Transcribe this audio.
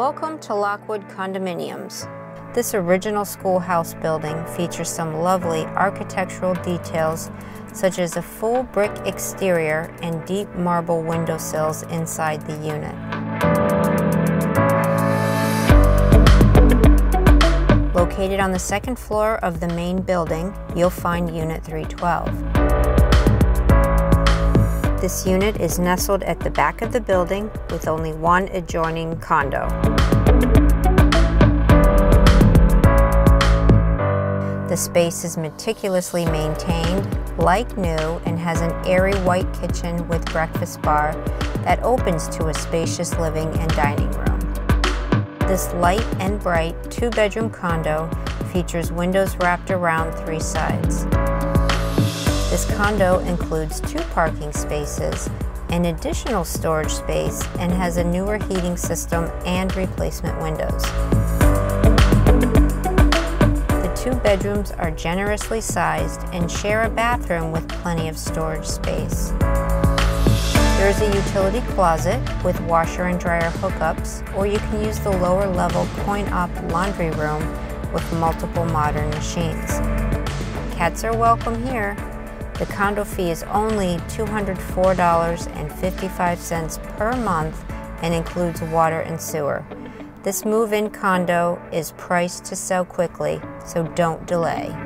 Welcome to Lockwood Condominiums. This original schoolhouse building features some lovely architectural details such as a full brick exterior and deep marble windowsills inside the unit. Located on the second floor of the main building, you'll find Unit 312. This unit is nestled at the back of the building with only one adjoining condo. The space is meticulously maintained, like new, and has an airy white kitchen with breakfast bar that opens to a spacious living and dining room. This light and bright two-bedroom condo features windows wrapped around three sides. This condo includes two parking spaces, an additional storage space, and has a newer heating system and replacement windows. The two bedrooms are generously sized and share a bathroom with plenty of storage space. There is a utility closet with washer and dryer hookups, or you can use the lower level coin-op laundry room with multiple modern machines. Cats are welcome here. The condo fee is only $204.55 per month and includes water and sewer. This move-in condo is priced to sell quickly, so don't delay.